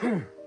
Hmm.